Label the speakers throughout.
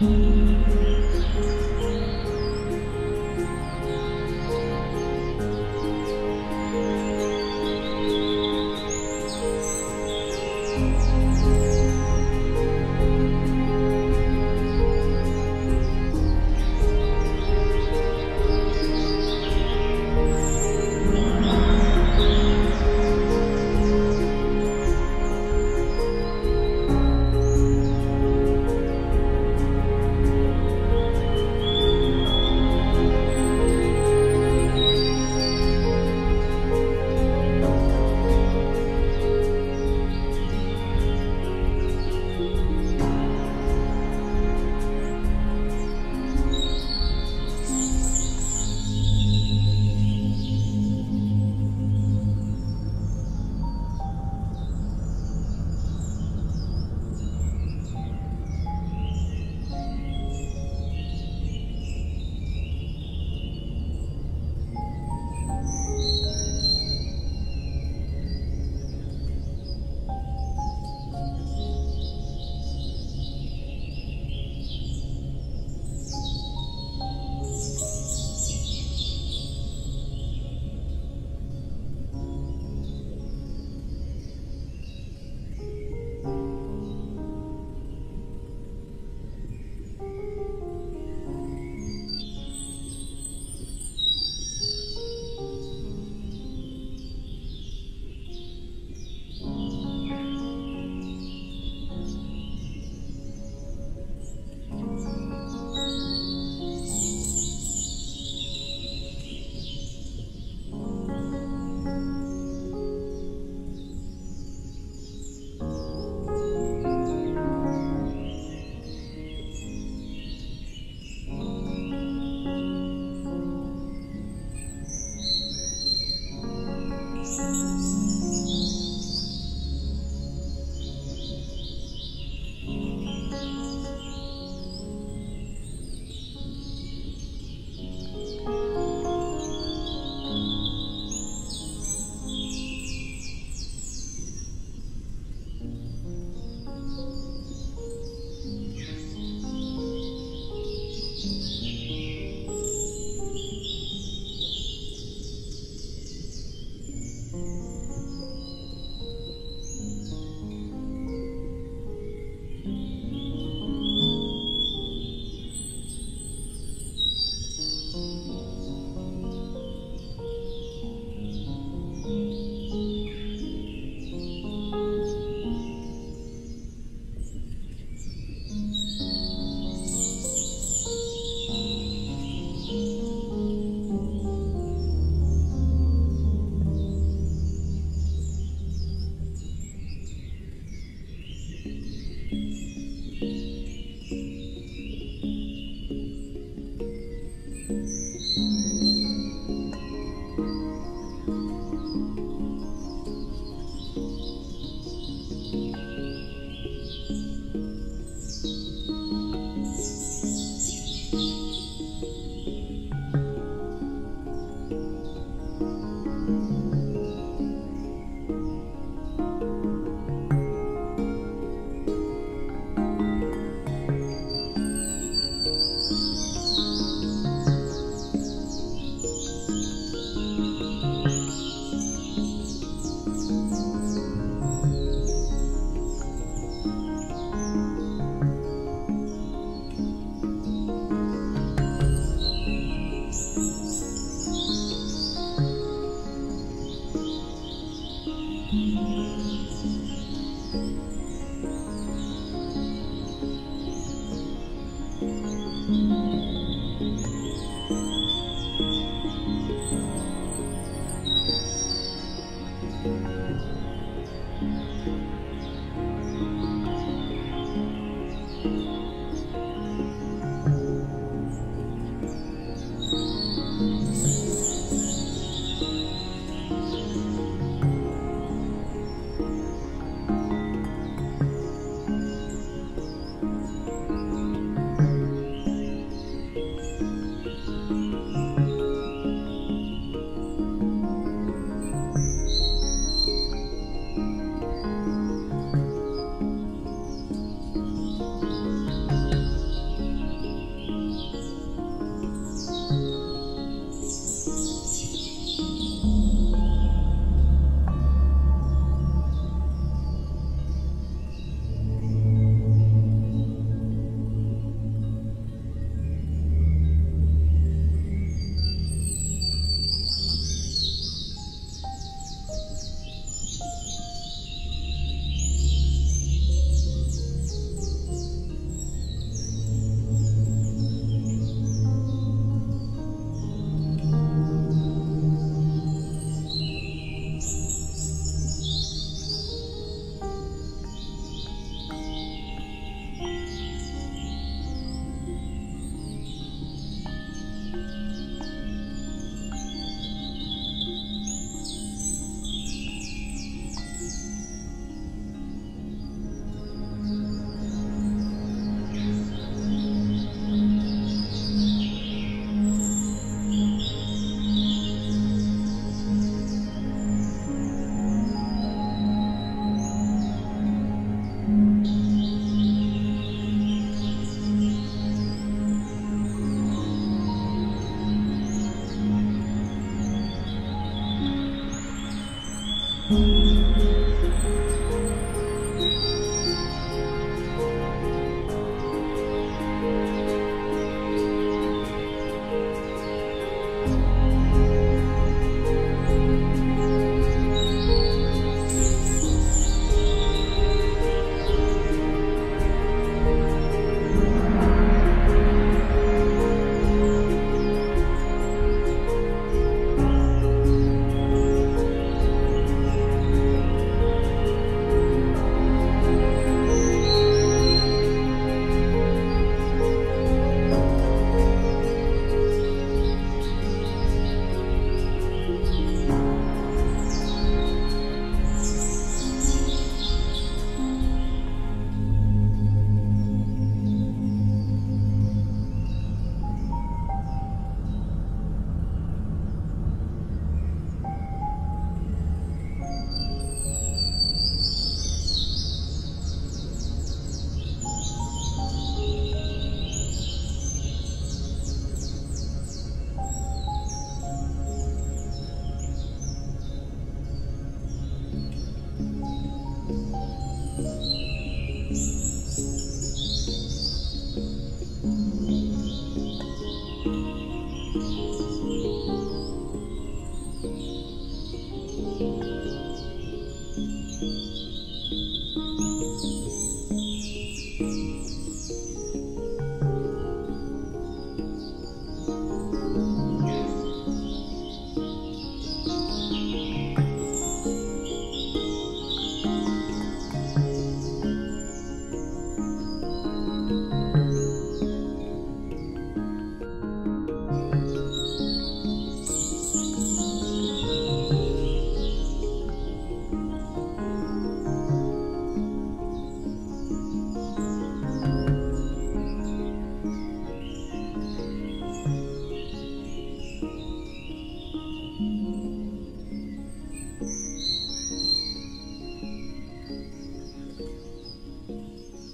Speaker 1: mm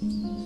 Speaker 1: Música